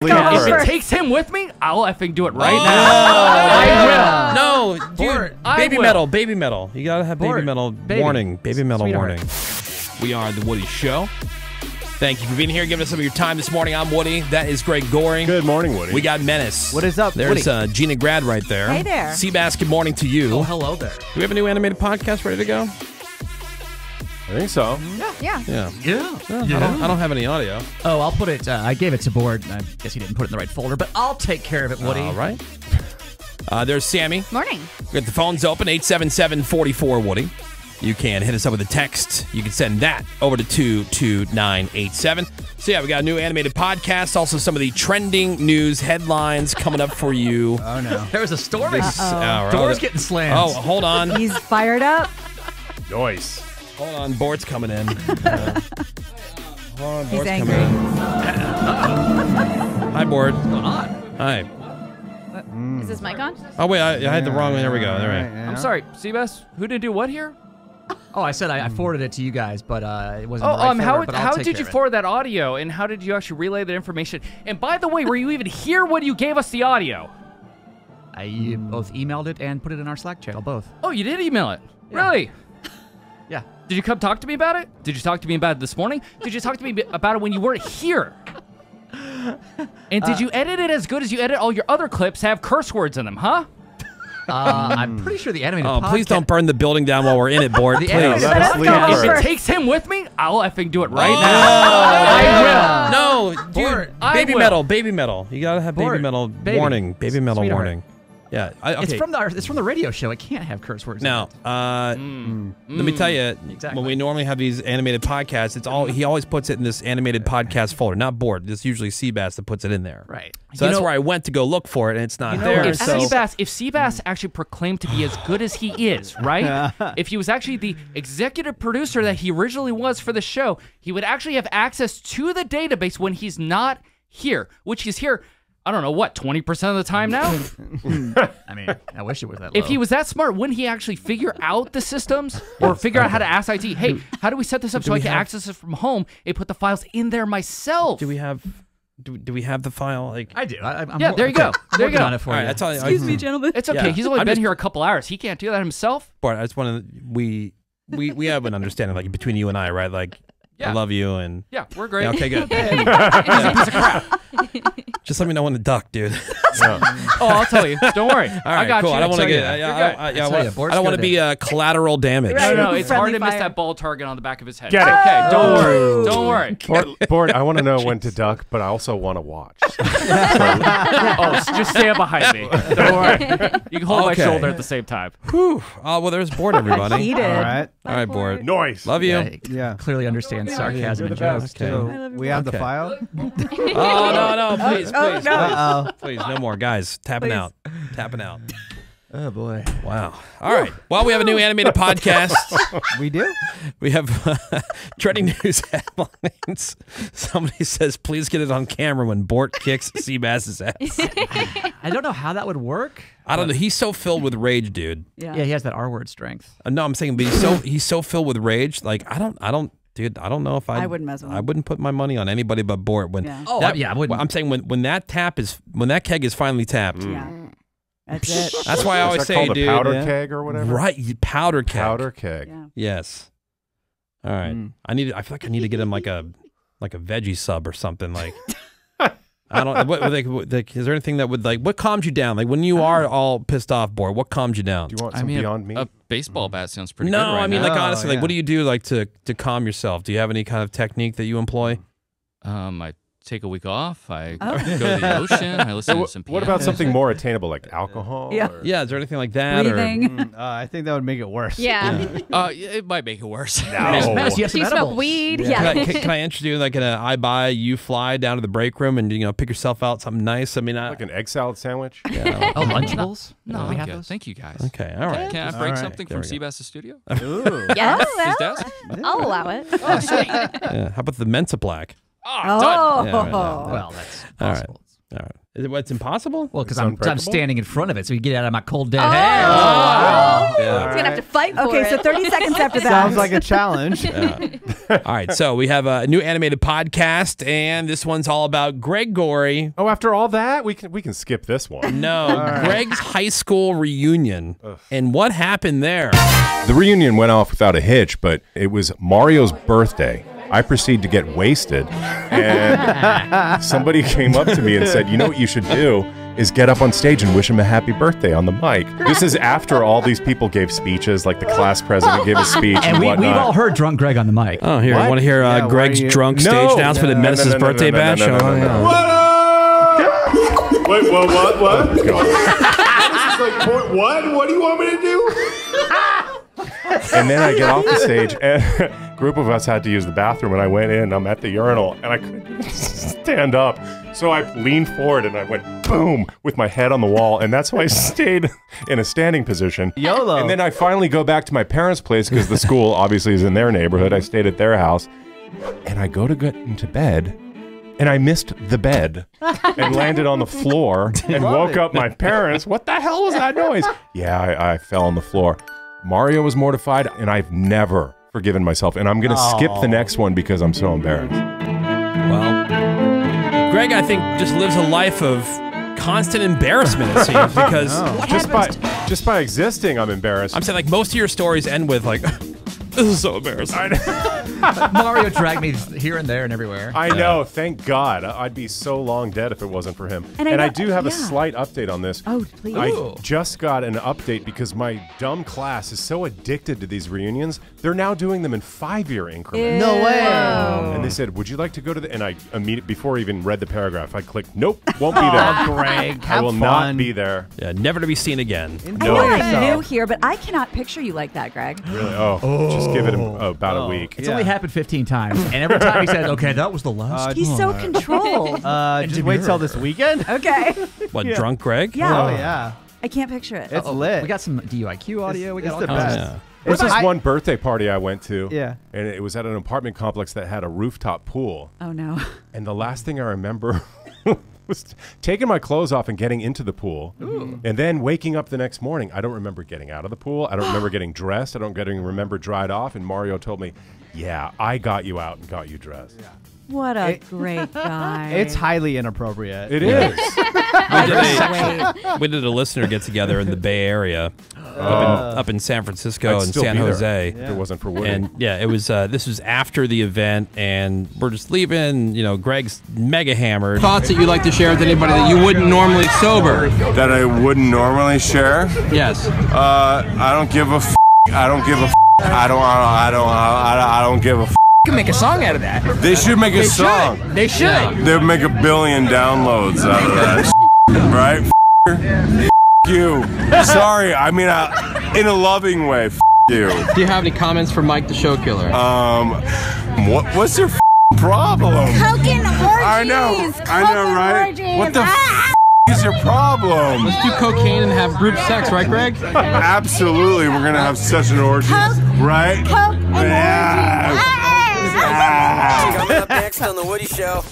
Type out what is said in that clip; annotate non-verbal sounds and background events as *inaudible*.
Go If it takes him with me, I'll effing do it right Oh, now. I will. No, dude. Bort, baby will. metal, baby metal. You gotta have baby Bort, metal baby. warning. Baby metal Sweetheart. warning. We are the Woody Show. Thank you for being here, giving us some of your time this morning. I'm Woody. That is Greg Gory. Good morning, Woody. We got Menace. What is up, There's Woody? uh, Gina Grad right there. Hey there. Sebas, good morning to you. Oh, hello there. Do we have a new animated podcast ready to go? I think so. Yeah. Yeah. Yeah. Yeah, I, don't, I don't have any audio. Oh, I'll put it. Uh, I gave it to Bort. I guess he didn't put it in the right folder, but I'll take care of it, Woody. All right. *laughs* Uh, there's Sammy. Morning. We got the phones open 877 44 Woody. You can hit us up with a text. You can send that over to 22987. So, yeah, we got a new animated podcast. Also, some of the trending news headlines coming up for you. *laughs* Oh no. There's a storm. This hour. Doors getting slammed. Oh, hold on. He's fired up. Noise. Hold on. Bort's coming in. Uh, *laughs* hold on. He's Bort's angry. coming in. Hi, Bort. What's going on? Hi. Is this mic on? Oh, wait. I, I had the wrong one. There we go. There we. I'm sorry, Sebas. Who did do what here? Oh, I said I, I forwarded it to you guys, but uh, it wasn't. Oh, the right um, folder, how but I'll how take did care you of it. forward that audio, and how did you actually relay that information? And by the way, were you even here when you gave us the audio? I uh, both emailed it and put it in our Slack channel. Both. Oh, you did email it. Yeah. Really? Yeah. Did you come talk to me about it? Did you talk to me about it this morning? Did you talk to me about it when you weren't here? *laughs* And did you edit it as good as you edit all your other clips have curse words in them, huh? Uh, I'm pretty sure the animated. Oh, please don't burn the building down while we're in it, Bort. *laughs* The Please. animated Let us podcast- leave If it takes him with me, I'll effing do it right Oh, now. I will. No, dude. Bort, I baby will. metal, baby metal. You gotta have baby Bort, metal baby. warning. Baby metal Sweetheart. warning. Yeah. I, okay. It's from the it's from the radio show. It can't have curse words. in now, it. uh, Mm. let me tell you, Exactly. when we normally have these animated podcasts, it's all he always puts it in this animated podcast folder, not Bort. It's usually Sebas that puts it in there. right. So You that's know- where I went to go look for it, and it's not You know, there. If so Sebas, if Sebas actually proclaimed to be as good as he is, right? *laughs* if he was actually the executive producer that he originally was for the show, he would actually have access to the database when he's not here, which he's here. I don't know what, twenty percent of the time now. *laughs* I mean, I wish it was that. if he was that smart, wouldn't he actually figure out the systems or figure out how to ask IT? Hey, how do we set this up so I we can have- access it from home and put the files in there myself? do we have? Do, do we have the file? Like, I do. I, I'm Yeah, wor- there you go. I'm There you working go. on it for all right, you. that's all. *laughs* Excuse I, me, gentlemen. It's okay. Yeah. He's only I'm been just- here a couple hours. He can't do that himself. Bort, I just want to we we we have an understanding like between you and I, right? Like, I love you, and Yeah, we're great. yeah, okay, good. *laughs* He's a piece of crap. *laughs* Just let me know when to duck, dude. *laughs* *laughs* Oh, I'll tell you. Don't worry. *laughs* All right, I got cool. you. I don't want to It's get. okay. I, You're I, don't want to be uh, collateral damage. No, no, Right. it's hard to Friendly miss that ball target on the back of his head. Get it. Okay, don't worry. Don't worry. Bort, *laughs* Bort, I want to know when to duck, but I also want to watch. Oh, s- just stand behind me. Don't worry. You can hold Okay. my shoulder at the same time. Whew. Oh, well, there's Bort, everybody. He did. All right. All right, Bort. Noise. Love you. Yeah, Yeah. Clearly understands sarcasm and jokes. Okay. So we have Okay. the file. Oh no, no, please, Oh, please, no. Uh please, no more, guys. Tapping Please. out, tapping out. oh. Boy. Wow. All right. Well, we have a new animated podcast. *laughs* We do. We have *laughs* trending news headlines. Somebody says, "Please get it on camera when Bort kicks Sebas's ass." *laughs* I don't know how that would work. I don't know. He's so filled with rage, dude. Yeah. Yeah, he has that R word strength. Uh, no, I'm saying, but he's so he's so filled with rage. Like I don't, I don't, dude. I don't know if I. I wouldn't mess with I wouldn't put my money on anybody but Bort. When Yeah. Oh, that- yeah, I wouldn't. I'm saying when when that tap is when that keg is finally tapped. Yeah. That's it. *laughs* That's why I always that say, dude. a powder yeah. keg or whatever? Right, powder keg. Powder keg. Yeah. Yes. All right. Mm. I need. I feel like I need to get him like a like a veggie sub or something. Like *laughs* I don't. What, like, like, is there anything that would like what calms you down? Like when you are all pissed off, boy. What calms you down? Do you want I some mean, Beyond Meat? A baseball bat sounds pretty no, good right I mean now. like Oh, honestly, like yeah. what do you do like to to calm yourself? Do you have any kind of technique that you employ? Um, I take a week off. I Oh. go to the *laughs* ocean. I listen to some what about something more attainable, like alcohol? Yeah. or- Yeah, is there anything like that? Breathing. Mm, uh, I think that would make it worse. Yeah. *laughs* Uh, it might make it worse. *laughs* No. Menace, you have some Do you smoke weed? Yeah. Yeah. can, I, can, can I interest you like in I buy you fly down to the break room and you know pick yourself out something nice? I mean, I, Like an egg salad sandwich? yeah, Oh, Lunchables? No, we have you. those. Thank you guys. okay, all right. Can I bring right. something There from we. Sebas's studio? Ooh. Yes. His desk? I'll allow it. Oh, sweet. Yeah. How about the Mensa Black? Ah, oh, done. Oh. Yeah, right, *laughs* yeah. Well, that's All right. possible. All right. Is it what's impossible? Well, because I'm, I'm standing in front of it, so you get out of my cold dead Oh. hands. Oh, wow. Yeah. He's gonna have to fight for Okay, it. so 30 *laughs* seconds after that. Sounds like a challenge. *laughs* All right, so we have a new animated podcast, and this one's all about Greg Gory. Oh, after all that, we can we can skip this one. No, Greg's high school reunion, and what happened there? The reunion went off without a hitch, but it was Mario's birthday. I proceed to get wasted, and *laughs* somebody came up to me and said, "You know what you should do is get up on stage and wish him a happy birthday on the mic." This is after all these people gave speeches, like the class president gave a *laughs* speech and, And we, whatnot. we've all heard drunk Greg on the mic. Oh, here, What? want to hear uh, Yeah, why Greg's are you- drunk No. stage announcement at No, no, Menace's no, no, birthday no, no, bash? Oh, yeah. no. *laughs* Wait, what, what, what? What's going on? What? What? What do you want me to do? And then I get off the stage, and a *laughs* group of us had to use the bathroom, and I went in. I'm at the urinal, and I couldn't *laughs* stand up. So I leaned forward, and I went boom with my head on the wall, and that's why I stayed *laughs* in a standing position. YOLO. And then I finally go back to my parents' place because the school obviously is in their neighborhood. I stayed at their house, and I go to get into bed. And I missed the bed and landed on the floor and woke up my parents. What the hell was that noise? Yeah, I, I fell on the floor. Mario was mortified, and I've never forgiven myself. And I'm going to skip the next one because I'm so embarrassed. Well, Greg, I think, just lives a life of constant embarrassment, it seems, *laughs* because oh. just by just by existing, I'm embarrassed. I'm saying, like, most of your stories end with, like, *laughs* this is so embarrassing. *laughs* Mario dragged me here and there and everywhere. I know. Thank God. I'd be so long dead if it wasn't for him. And And I I, do have a slight update on this. Oh, please. I just got an update because my dumb class is so addicted to these reunions. They're now doing them in five-year increments. No way. Um, and they said, "Would you like to go to the?" And I immediately, before I even read the paragraph, I clicked, "Nope, won't be *laughs* there." Oh, Greg, I will fun. not be there. Yeah, never to be seen again. I No. know I'm yourself. new here, but I cannot picture you like that, Greg. Really? Oh, oh. just give it a, about a week. It's only happened 15 *laughs* times, and every time he says, "Okay, that was the last." Uh, He's so controlled. *laughs* Uh, just wait till this weekend. *laughs* okay. What, drunk Greg? Yeah. Oh yeah, I can't picture it. it's lit. we got some DUIQ audio. we got it's all the kinds best. of- yeah. Was this I- one birthday party I went to. Yeah. And it was at an apartment complex that had a rooftop pool. oh no. And the last thing I remember was taking my clothes off and getting into the pool. And then waking up the next morning. I don't remember getting out of the pool. I don't remember *gasps* getting dressed. I don't getting remember dried off. And Mario told me, yeah, I got you out and got you dressed. What a It- great *laughs* guy. It's highly inappropriate. It is. *laughs* I did can't wait. *laughs* We did a listener get together in the Bay Area, up, in, up in San Francisco I'd and still San be there Jose. If it wasn't for Woody. And yeah, it was. Uh, this was after the event, and we're just leaving. You know, Greg's mega hammered. Thoughts that you'd like to share with anybody that you wouldn't normally sober? That I wouldn't normally share. Yes. Uh, I don't give a. F- I don't give a. F- I don't. I don't. I don't. I don't give a. F- can make a song out of that. they should make a song. They should. They'd make a billion downloads out of that. *laughs* right? F- you. Sorry. I mean, uh, in a loving way. F- you. Do you have any comments for Mike the Show Killer? Um, what? What's your f- problem? Coking orgies. I know. I know, right? What the f- is your problem? Let's do cocaine and have group sex, right, Greg? Absolutely, we're gonna have such an orgy, Coke. right? Coke and Yeah. orgies. Ah. Coming up next on The Woody Show.